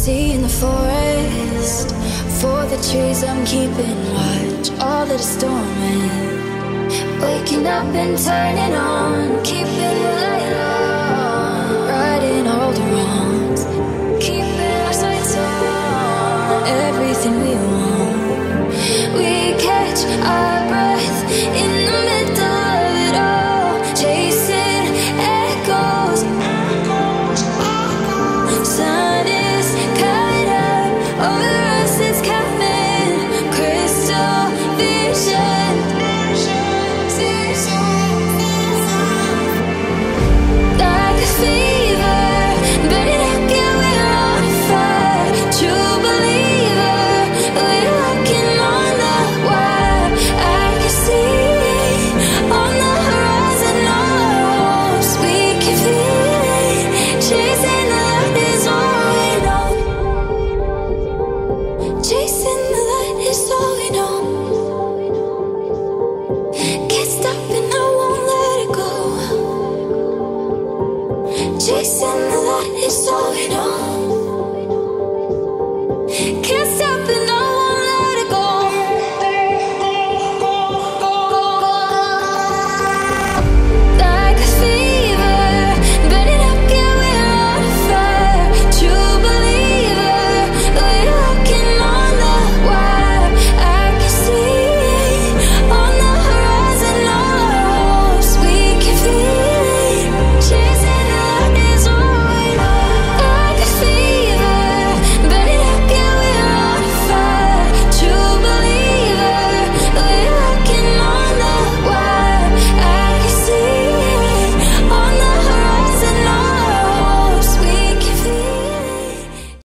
see in the forest. For the trees I'm keeping watch All that is storming, Waking up and turning on Keeping light. chasing the light is all we know. Can't stop